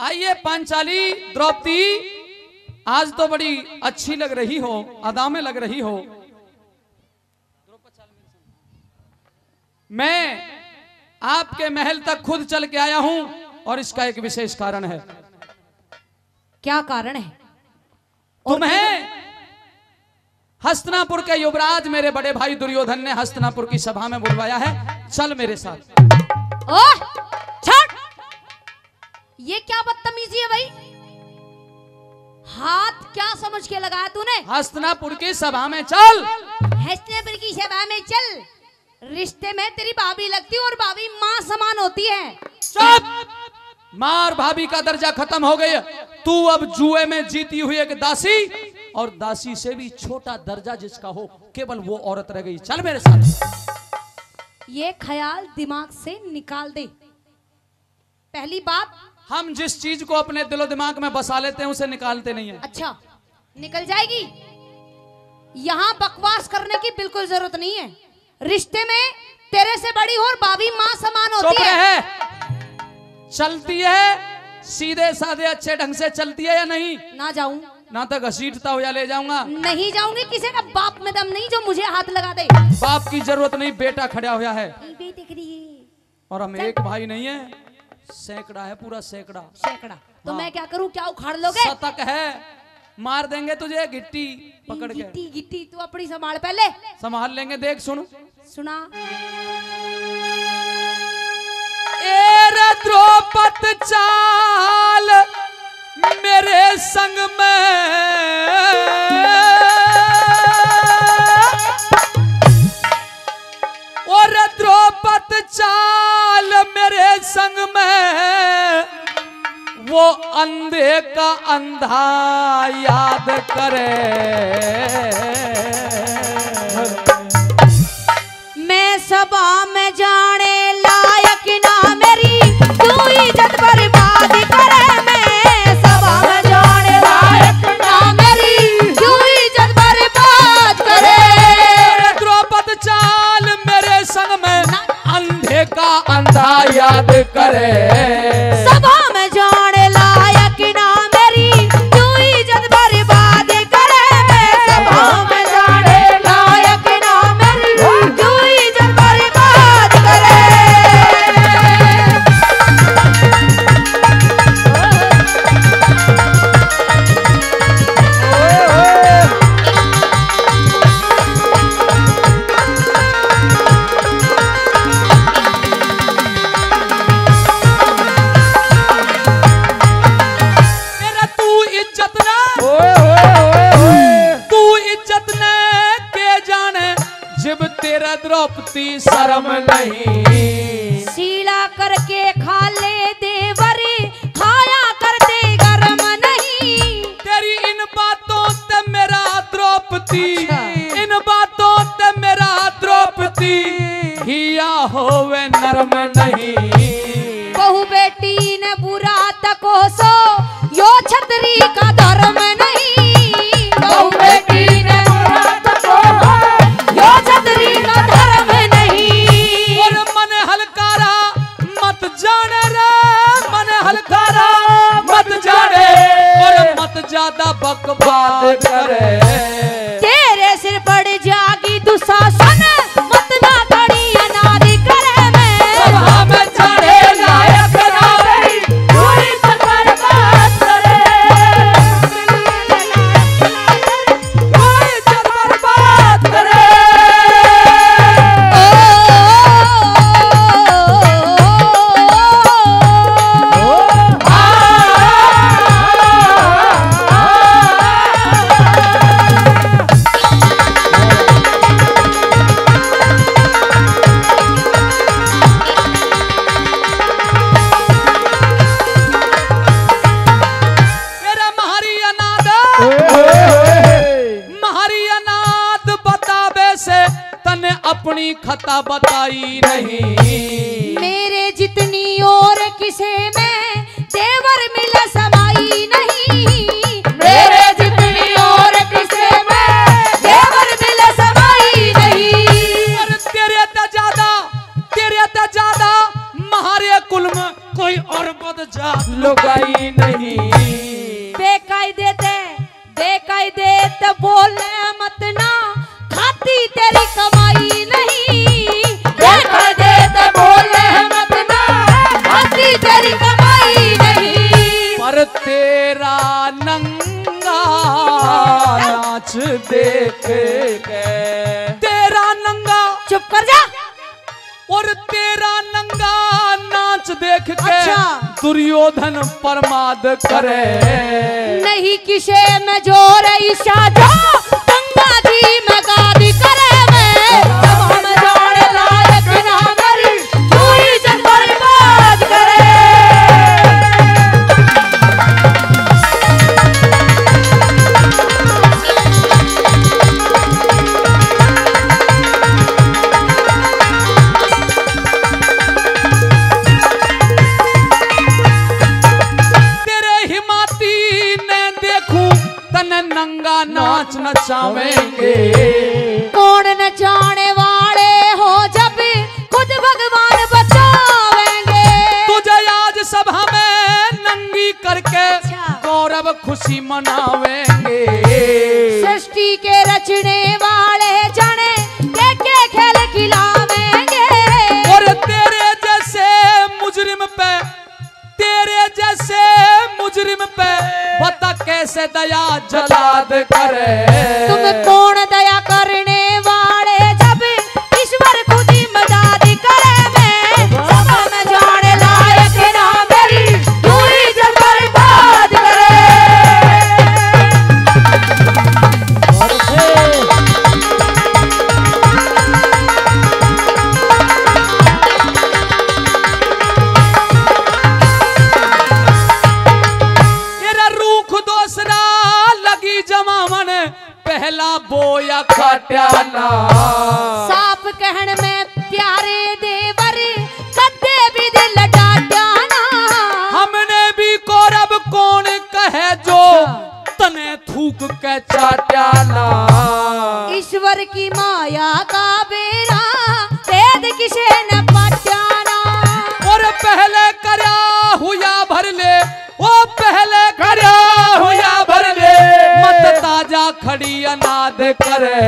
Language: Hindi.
आइए पांचाली द्रौपदी आज तो बड़ी अच्छी लग रही हो अदा में लग रही हो। मैं आपके महल तक खुद चल के आया हूँ और इसका एक विशेष कारण है। क्या कारण है? तुम्हें हस्तनापुर के युवराज मेरे बड़े भाई दुर्योधन ने हस्तनापुर की सभा में बुलवाया है। चल मेरे साथ। ओह! ये क्या बदतमीजी है भाई? हाथ क्या समझ के लगाया तूने? हस्तनापुर की सभा में चल। हंसने की सभा में चल। रिश्ते में तेरी भाभी लगती है और भाभी माँ समान होती है। चुप! मार भाभी का दर्जा खत्म हो गया। तू अब जुए में जीती हुई एक दासी और दासी से भी छोटा दर्जा जिसका हो केवल वो औरत रह गई। चल मेरे साथ। ये ख्याल दिमाग से निकाल दे। पहली बात हम जिस चीज़ को अपने दिलो दिमाग में बसा लेते हैं उसे निकालते नहीं है। अच्छा निकल जाएगी? यहाँ बकवास करने की बिल्कुल ज़रूरत नहीं है। रिश्ते में तेरे से बड़ी हो और भाभी माँ समान होती है। रहे। चलती है सीधे साधे अच्छे ढंग से चलती है या नहीं? ना जाऊँ। ना तो घसीटता हुआ ले जाऊँगा। नहीं जाऊँगी किसी का बाप में दम नहीं जो मुझे हाथ लगा दे। बाप की ज़रूरत नहीं बेटा खड़ा हुआ है। बेटे और हम एक भाई नहीं है। सैकड़ा है पूरा सैकड़ा। सैकड़ा। तो हाँ। मैं क्या करूँ? क्या उखाड़ लोगे? शतक है। मार देंगे तुझे गिट्टी पकड़ के। गिट्टी गिट्टी तू अपनी संभाल पहले। संभाल लेंगे देख सुन। सुना। ए द्रौपद वो अंधे का अंधा याद करे। मैं सभा में जाने लायक ना मेरी तू इज़्ज़त बर्बाद करे। मैं सभा में जाने लायक ना मेरी तू इज़्ज़त बर्बाद करे। द्रौपद चाल मेरे संग में अंधे का अंधा याद करे। शर्म नहीं। शीला करके खा ले देवरी खाया करते गरम नहीं। तेरी इन बातों ते मेरा द्रौपदी। अच्छा। इन बातों ते मेरा द्रौपदी। हिया होवे नरम नहीं। बहु बेटी ने बुरा तको सो यो छतरी का धर्म अपनी खता बताई नहीं। मेरे जितनी और किसे में देवर मिला समाई नहीं। मेरे जितनी और किसे में देवर मिला समाई नहीं। और तेरे ते ज़्यादा तेरे ते ज़्यादा महारे कुल में कोई और बद जा लुगाई नहीं। बेकायदे ते बेकायदे ते बोले मत ना खाती तेरी कमाई और तेरा नंगा नाच देख के अच्छा। दुर्योधन प्रमाद करे नहीं किसे मजोर ज़ोर ईशा जो गंगा जी में गादी नचावेंगे कौन न जाने वाले हो जब खुद भगवान बचावेंगे। तुझे आज सभा में नंगी करके अच्छा। गौरव खुशी मनावेंगे। सृष्टि के रचने वाले जाने के के खेल खिलावेंगे। और तेरे जैसे मुजरिम पे तेरे जैसे मुजरिम पे बता कैसे दया जलाद प्यारे देवर कदे विद लगा जाना हमने भी कौरव कौन कहे जो अच्छा। तने थूक के चाटाना ईश्वर की माया का बेरा वेद किसे न पाटाना और पहले करा हुआ भर ले ओ पहले करा हुआ भर ले। मत ताज़ा खड़ी अनाद करे।